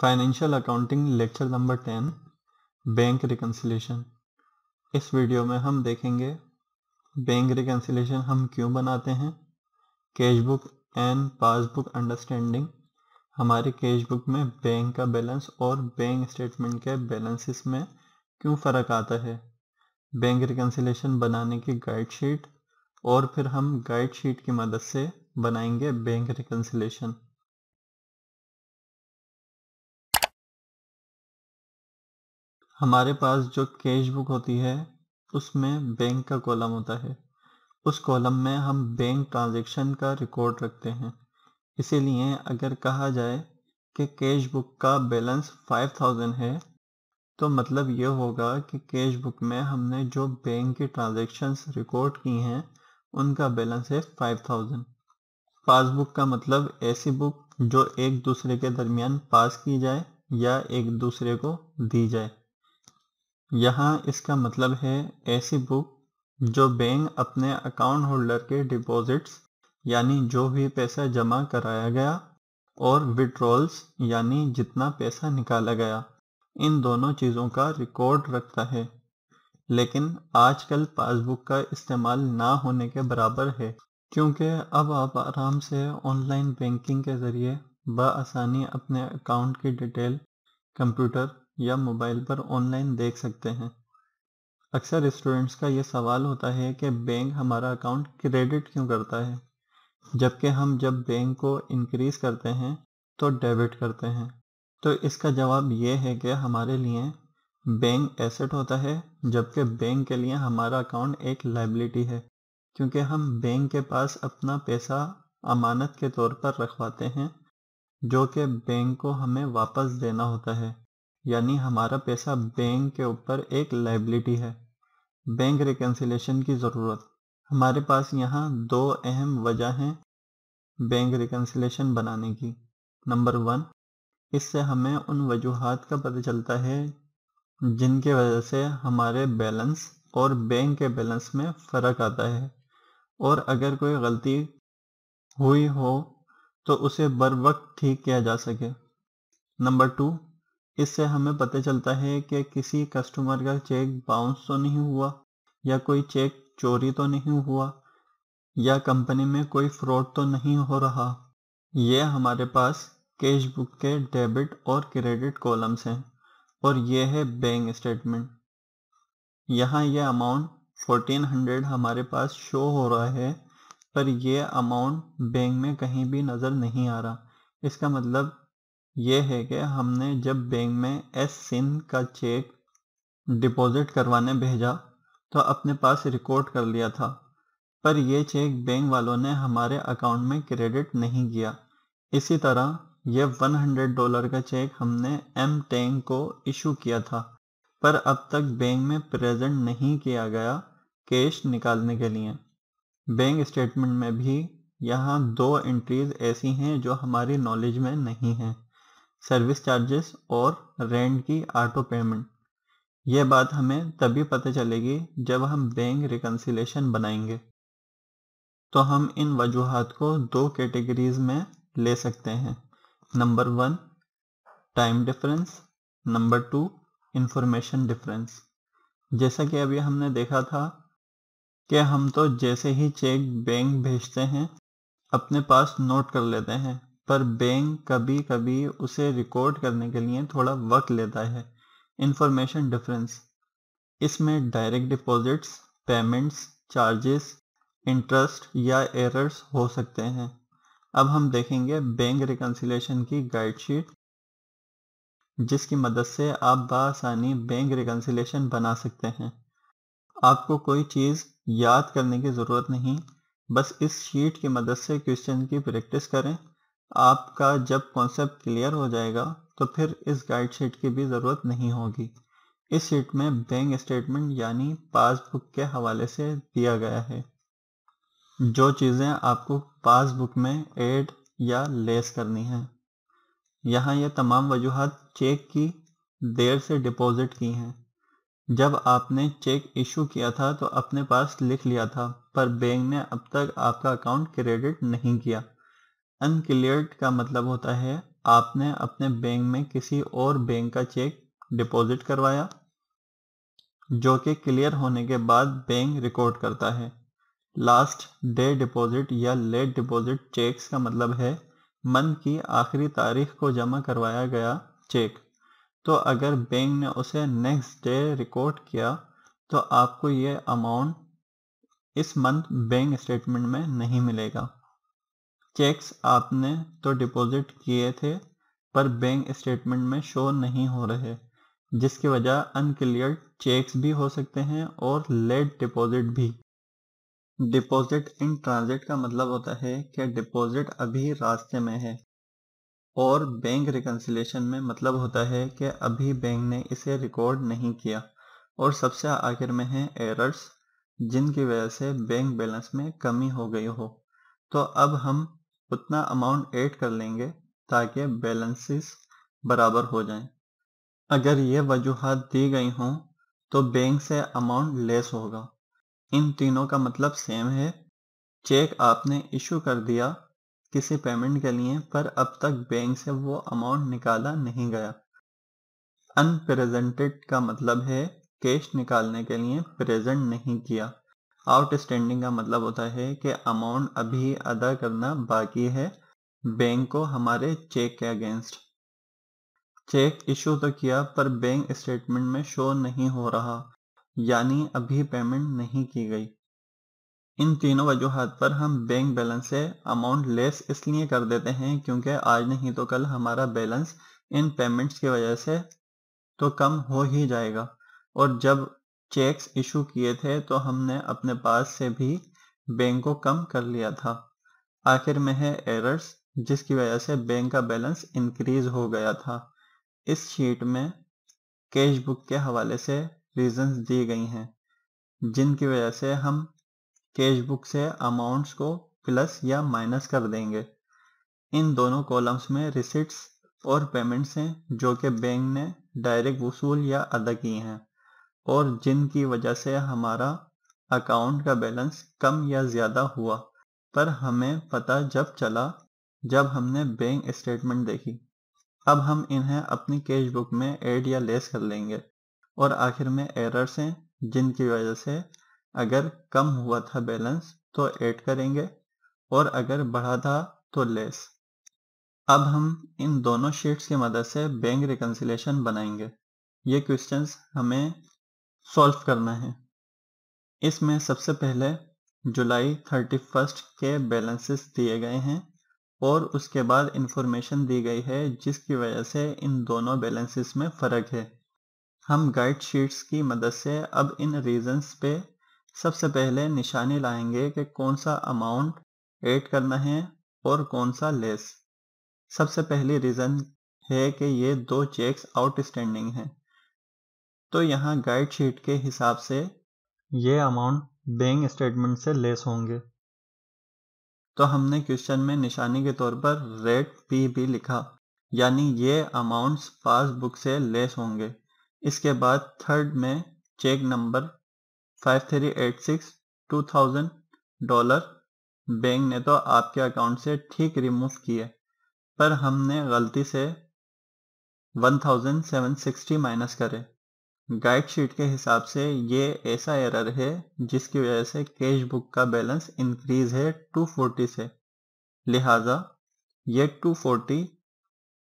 Financial accounting lecture number ten bank reconciliation इस video में हम देखेंगे बैंक रिकन्सिलेशन हम क्यों बनाते हैं? Cash book and passbook understanding हमारे कैश बुक में बैंक का बैलेंस और बैंक स्टेटमेंट के बैलेंसेस में क्यों फ़र्क आता है? बैंक रिकन्सिलेशन बनाने की गाइड शीट और फिर हम गाइड शीट की मदद से बनाएँगे बैंक रिकन्सिलेशन हमारे पास जो कैश बुक होती है, उसमें बैंक का कॉलम होता है। उस कॉलम में हम बैंक ट्रांजैक्शन का रिकॉर्ड रखते हैं। इसीलिए अगर कहा जाए कि कैश बुक का बैलेंस 5000 है तो मतलब ये होगा कि कैश बुक में हमने जो बैंक की ट्रांजैक्शंस रिकॉर्ड की हैं, उनका बैलेंस है 5000 पासबुक का मतलब ऐसी बुक जो एक दूसरे के दरमियान पास की जाए या एक दूसरे को दी जाए। यहाँ इसका मतलब है ऐसी बुक जो बैंक अपने अकाउंट होल्डर के डिपॉजिट्स, यानी जो भी पैसा जमा कराया गया और विड्रॉल्स यानी जितना पैसा निकाला गया, इन दोनों चीज़ों का रिकॉर्ड रखता है। लेकिन आजकल पासबुक का इस्तेमाल ना होने के बराबर है, क्योंकि अब आप आराम से ऑनलाइन बैंकिंग के ज़रिए बसानी अपने अकाउंट की डिटेल कंप्यूटर या मोबाइल पर ऑनलाइन देख सकते हैं। अक्सर स्टूडेंट्स का ये सवाल होता है कि बैंक हमारा अकाउंट क्रेडिट क्यों करता है? जबकि हम जब बैंक को इंक्रीज करते हैं तो डेबिट करते हैं। तो इसका जवाब ये है कि हमारे लिए बैंक एसेट होता है, जबकि बैंक के लिए हमारा अकाउंट एक लाइबिलिटी है, क्योंकि हम बैंक के पास अपना पैसा अमानत के तौर पर रखवाते हैं, जो कि बैंक को हमें वापस देना होता है। यानी हमारा पैसा बैंक के ऊपर एक लाइबिलिटी है। बैंक रिकन्सिलेशन की ज़रूरत। हमारे पास यहाँ दो अहम वजह हैं बैंक रिकन्सिलेशन बनाने की। नंबर वन इससे हमें उन वजूहत का पता चलता है जिनके वजह से हमारे बैलेंस और बैंक के बैलेंस में फ़र्क आता है। और अगर कोई गलती हुई हो तो उसे बर वक्त ठीक किया जा सके। नंबर टू इससे हमें पता चलता है कि किसी कस्टमर का चेक बाउंस तो नहीं हुआ, या कोई चेक चोरी तो नहीं हुआ, या कंपनी में कोई फ्रॉड तो नहीं हो रहा। ये हमारे पास कैश बुक के डेबिट और क्रेडिट कॉलम्स हैं, और ये है बैंक स्टेटमेंट यहाँ ये अमाउंट 1400 हमारे पास शो हो रहा है, पर यह अमाउंट बैंक में कहीं भी नज़र नहीं आ रहा। इसका मतलब ये है कि हमने जब बैंक में एस सिन का चेक डिपॉजिट करवाने भेजा तो अपने पास रिकॉर्ड कर लिया था। पर यह चेक बैंक वालों ने हमारे अकाउंट में क्रेडिट नहीं किया। इसी तरह यह 100 डॉलर का चेक हमने एम टेंग को इशू किया था। पर अब तक बैंक में प्रेजेंट नहीं किया गया कैश निकालने के लिए। बैंक स्टेटमेंट में भी यहाँ दो एंट्रीज ऐसी हैं जो हमारी नॉलेज में नहीं हैं। सर्विस चार्जेस और रेंट की ऑटो पेमेंट। यह बात हमें तभी पता चलेगी जब हम बैंक रिकन्सिलेशन बनाएँगे। तो हम इन वजूहत को दो कैटेगरीज में ले सकते हैं। Number one time difference number two information difference जैसा कि अभी हमने देखा था कि हम तो जैसे ही चेक बैंक भेजते हैं, अपने पास नोट कर लेते हैं। पर बैंक कभी कभी उसे रिकॉर्ड करने के लिए थोड़ा वक्त लेता है। इंफॉर्मेशन डिफरेंस इसमें direct deposits payments charges interest या एरर्स हो सकते हैं। अब हम देखेंगे बैंक रिकन्सिलेशन की गाइड शीट जिसकी मदद से आप बसानी बैंक रिकन्सिलेशन बना सकते हैं। आपको कोई चीज़ याद करने की ज़रूरत नहीं, बस इस शीट की मदद से क्वेश्चन की प्रैक्टिस करें। आपका जब कॉन्सेप्ट क्लियर हो जाएगा तो फिर इस गाइड शीट की भी ज़रूरत नहीं होगी। इस शीट में बैंक स्टेटमेंट यानी पासबुक के हवाले से दिया गया है। जो चीज़ें आपको पासबुक में ऐड या लेस करनी है। यहाँ ये तमाम वजूहत चेक की देर से डिपॉजिट की हैं। जब आपने चेक इशू किया था तो अपने पास लिख लिया था, पर बैंक ने अब तक आपका अकाउंट क्रेडिट नहीं किया। अनक्लियर्ड का मतलब होता है, आपने अपने बैंक में किसी और बैंक का चेक डिपॉजिट करवाया, जो कि क्लियर होने के बाद बैंक रिकॉर्ड करता है। लास्ट डे डिपॉजिट या लेट डिपॉजिट चेक्स का मतलब है मंथ की आखिरी तारीख को जमा करवाया गया चेक। तो अगर बैंक ने उसे नेक्स्ट डे रिकॉर्ड किया तो आपको ये अमाउंट इस मंथ बैंक स्टेटमेंट में नहीं मिलेगा। चेक्स आपने तो डिपॉजिट किए थे, पर बैंक स्टेटमेंट में शो नहीं हो रहे, जिसकी वजह अनक्लियर चेक्स भी हो सकते हैं और लेट डिपॉजिट भी। डिपॉजिट इन ट्रांजिट का मतलब होता है कि डिपॉजिट अभी रास्ते में है, और बैंक रिकन्सिलेशन में मतलब होता है कि अभी बैंक ने इसे रिकॉर्ड नहीं किया, और सबसे आखिर में है एरर्स जिनकी वजह से बैंक बैलेंस में कमी हो गई हो। तो अब हम उतना अमाउंट ऐड कर लेंगे ताकि बैलेंसेस बराबर हो जाएँ। अगर ये वजूहत दी गई हों तो बैंक से अमाउंट लेस होगा। इन तीनों का मतलब सेम है। चेक आपने इशू कर दिया किसी पेमेंट के लिए, पर अब तक बैंक से वो अमाउंट निकाला नहीं गया। अनप्रेजेंटेड का मतलब है कैश निकालने के लिए प्रेजेंट नहीं किया। आउटस्टैंडिंग का मतलब होता है कि अमाउंट अभी अदा करना बाकी है। बैंक को हमारे चेक के अगेंस्ट। चेक इशू तो किया, पर बैंक स्टेटमेंट में शो नहीं हो रहा, यानी अभी पेमेंट नहीं की गई। इन तीनों वजूहत पर हम बैंक बैलेंस से अमाउंट लेस इसलिए कर देते हैं क्योंकि आज नहीं तो कल हमारा बैलेंस इन पेमेंट्स की वजह से तो कम हो ही जाएगा। और जब चेक्स इशू किए थे तो हमने अपने पास से भी बैंक को कम कर लिया था। आखिर में है एरर्स जिसकी वजह से बैंक का बैलेंस इंक्रीज हो गया था। इस शीट में कैश बुक के हवाले से रीजंस दी गई हैं, जिनकी वजह से हम कैश बुक से अमाउंट्स को प्लस या माइनस कर देंगे। इन दोनों कॉलम्स में रिसिट्स और पेमेंट्स हैं, जो कि बैंक ने डायरेक्ट वसूल या अदा की हैं। और जिनकी वजह से हमारा अकाउंट का बैलेंस कम या ज़्यादा हुआ। पर हमें पता जब चला, जब हमने बैंक स्टेटमेंट देखी। अब हम इन्हें अपनी कैश बुक में ऐड या लेस कर लेंगे। और आखिर में एरर्स हैं, जिनकी वजह से अगर कम हुआ था बैलेंस तो ऐड करेंगे, और अगर बढ़ा था तो लेस अब हम इन दोनों शीट्स की मदद से बैंक रिकन्सिलेशन बनाएँगे। ये क्वेश्चंस हमें सॉल्व करना है। इसमें सबसे पहले जुलाई थर्टी फ़र्स्ट के बैलेंसेस दिए गए हैं और उसके बाद इंफॉर्मेशन दी गई है, जिसकी वजह से इन दोनों बैलेंसेस में फ़र्क है। हम गाइड शीट्स की मदद से अब इन रीजंस पे सबसे पहले निशानी लाएँगे कि कौन सा अमाउंट ऐड करना है और कौन सा लेस। सबसे पहली रीज़न है कि ये दो चेक्स आउटस्टैंडिंग हैं। तो यहाँ गाइड शीट के हिसाब से ये अमाउंट बैंक स्टेटमेंट से लेस होंगे। तो हमने क्वेश्चन में निशानी के तौर पर रेट पी भी लिखा, यानी ये अमाउंट्स पासबुक से लेस होंगे। इसके बाद थर्ड में cheque number five three eight six two thousand dollar bank ने तो आपके अकाउंट से ठीक रिमूव किए, पर हमने गलती से one thousand seven sixty minus करे। गाइड शीट के हिसाब से ये ऐसा एरर है जिसकी वजह से कैश बुक का बैलेंस इंक्रीज है 240 से। लिहाजा ये 240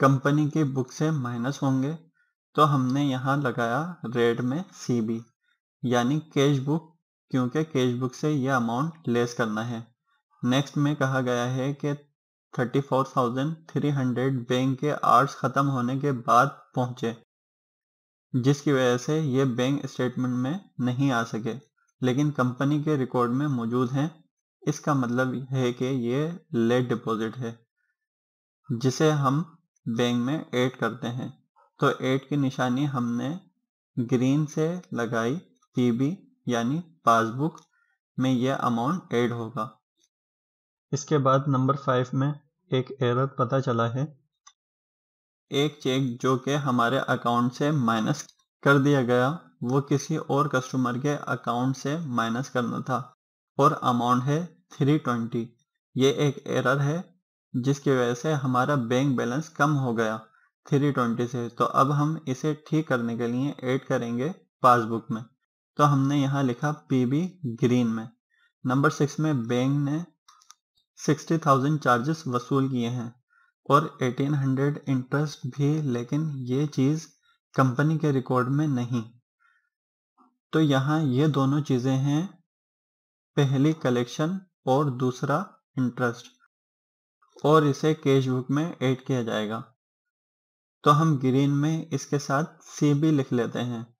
कंपनी की बुक से माइनस होंगे तो हमने यहाँ लगाया रेड में सी बी यानी कैश बुक क्योंकि कैश बुक से ये अमाउंट लेस करना है। नेक्स्ट में कहा गया है कि 34,300 बैंक के आर्ट्स ख़त्म होने के बाद पहुँचे। जिसकी वजह से ये बैंक स्टेटमेंट में नहीं आ सके, लेकिन कंपनी के रिकॉर्ड में मौजूद हैं। इसका मतलब है कि ये लेट डिपॉजिट है, जिसे हम बैंक में ऐड करते हैं। तो ऐड की निशानी हमने ग्रीन से लगाई पीबी यानी पासबुक में यह अमाउंट ऐड होगा। इसके बाद नंबर फाइव में एक एरर पता चला है। एक चेक जो कि हमारे अकाउंट से माइनस कर दिया गया वो किसी और कस्टमर के अकाउंट से माइनस करना था। और अमाउंट है थ्री ट्वेंटी ये एक एरर है जिसकी वजह से हमारा बैंक बैलेंस कम हो गया 320 से। तो अब हम इसे ठीक करने के लिए ऐड करेंगे पासबुक में। तो हमने यहाँ लिखा पीबी ग्रीन में। नंबर सिक्स में बैंक ने 60,000 चार्जेस वसूल किए हैं। और 1800 इंटरेस्ट भी, लेकिन ये चीज़ कंपनी के रिकॉर्ड में नहीं। तो यहाँ ये दोनों चीज़ें हैं, पहली कलेक्शन और दूसरा इंटरेस्ट। और इसे कैश बुक में ऐड किया जाएगा। तो हम ग्रीन में इसके साथ सी भी लिख लेते हैं।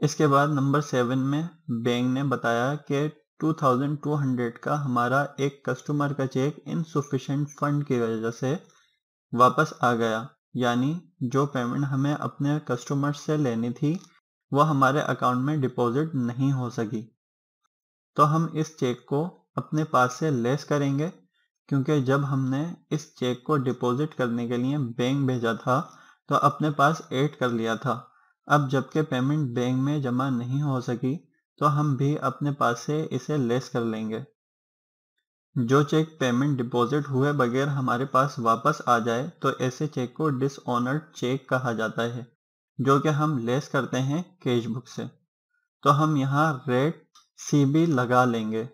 इसके बाद नंबर सेवन में बैंक ने बताया कि 2200 का हमारा एक कस्टमर का चेक इनसुफिशेंट फंड की वजह से वापस आ गया। यानी जो पेमेंट हमें अपने कस्टमर से लेनी थी, वह हमारे अकाउंट में डिपॉजिट नहीं हो सकी। तो हम इस चेक को अपने पास से लेस करेंगे, क्योंकि जब हमने इस चेक को डिपॉजिट करने के लिए बैंक भेजा था तो अपने पास ऐड कर लिया था। अब जबकि पेमेंट बैंक में जमा नहीं हो सकी तो हम भी अपने पास से इसे लेस कर लेंगे। जो चेक पेमेंट डिपॉजिट हुए बगैर हमारे पास वापस आ जाए तो ऐसे चेक को डिसऑनर्ड चेक कहा जाता है, जो कि हम लेस करते हैं कैश बुक से। तो हम यहाँ रेट सी बी लगा लेंगे।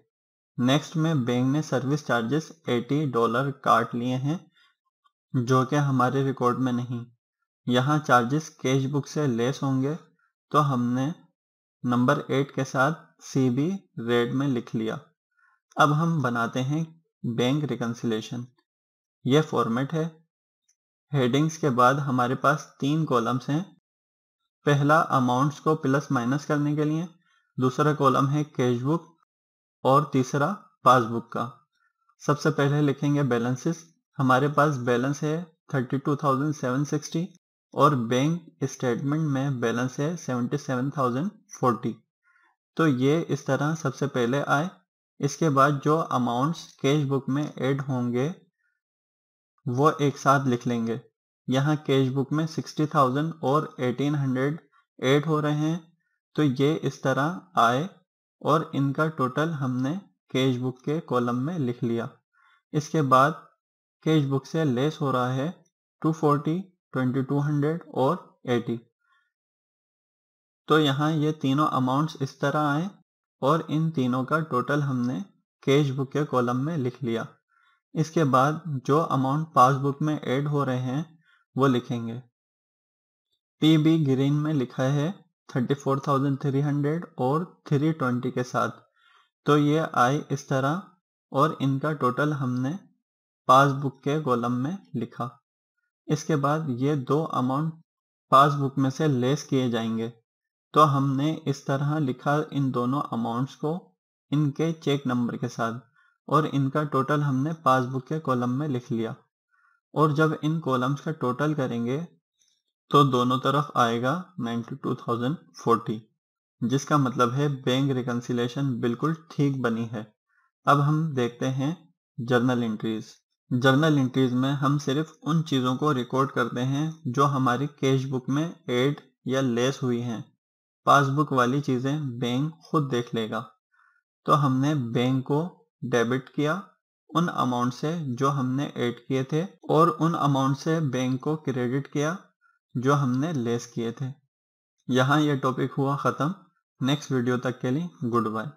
नेक्स्ट में बैंक ने सर्विस चार्जेस 80 डॉलर काट लिए हैं, जो कि हमारे रिकॉर्ड में नहीं। यहाँ चार्जेस कैश बुक से लेस होंगे तो हमने नंबर एट के साथ सी बी रेड में लिख लिया। अब हम बनाते हैं बैंक रिकन्सिलेशन ये फॉर्मेट है। हेडिंग्स के बाद हमारे पास तीन कॉलम्स हैं। पहला अमाउंट्स को प्लस माइनस करने के लिए दूसरा कॉलम है कैश बुक और तीसरा पासबुक का। सबसे पहले लिखेंगे बैलेंसेस हमारे पास बैलेंस है 32,760 और बैंक स्टेटमेंट में बैलेंस है सेवेंटी सेवन थाउज़ेंड फोर्टी तो ये इस तरह सबसे पहले आए। इसके बाद जो अमाउंट्स कैश बुक में ऐड होंगे, वो एक साथ लिख लेंगे। यहाँ कैश बुक में सिक्सटी थाउज़ेंड और एटीन हंड्रेड ऐड हो रहे हैं। तो ये इस तरह आए और इनका टोटल हमने कैश बुक के कॉलम में लिख लिया। इसके बाद कैश बुक से लेस हो रहा है 240 2200 और 80 तो यहाँ ये तीनों अमाउंट्स इस तरह आए और इन तीनों का टोटल हमने कैश बुक के कॉलम में लिख लिया। इसके बाद जो अमाउंट पासबुक में ऐड हो रहे हैं वो लिखेंगे। पी बी ग्रीन में लिखा है 34,300 और 320 के साथ। तो ये आए इस तरह और इनका टोटल हमने पासबुक के कॉलम में लिखा। इसके बाद ये दो अमाउंट पासबुक में से लेस किए जाएँगे। तो हमने इस तरह लिखा इन दोनों अमाउंट्स को इनके चेक नंबर के साथ और इनका टोटल हमने पासबुक के कॉलम में लिख लिया। और जब इन कॉलम्स का टोटल करेंगे तो दोनों तरफ़ आएगा 92,040 जिसका मतलब है बैंक रिकन्सिलेशन बिल्कुल ठीक बनी है। अब हम देखते हैं जर्नल एंट्रीज जर्नल एंट्रीज में हम सिर्फ़ उन चीज़ों को रिकॉर्ड करते हैं जो हमारी कैश बुक में ऐड या लेस हुई हैं। पासबुक वाली चीज़ें बैंक खुद देख लेगा। तो हमने बैंक को डेबिट किया उन अमाउंट से जो हमने ऐड किए थे और उन अमाउंट से बैंक को क्रेडिट किया जो हमने लेस किए थे। यहाँ यह टॉपिक हुआ ख़त्म। नेक्स्ट वीडियो तक के लिए गुड बाय।